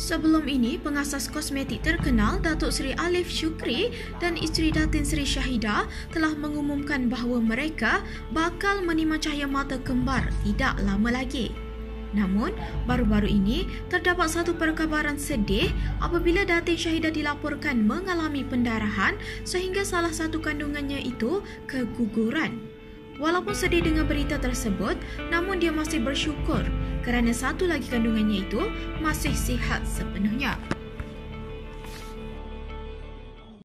Sebelum ini, pengasas kosmetik terkenal Datuk Seri Alif Syukri dan isteri Datin Seri Syahida telah mengumumkan bahawa mereka bakal menima cahaya mata kembar tidak lama lagi. Namun, baru-baru ini terdapat satu perkabaran sedih apabila Datin Syahida dilaporkan mengalami pendarahan sehingga salah satu kandungannya itu keguguran. Walaupun sedih dengan berita tersebut, namun dia masih bersyukur kerana satu lagi kandungannya itu masih sihat sepenuhnya.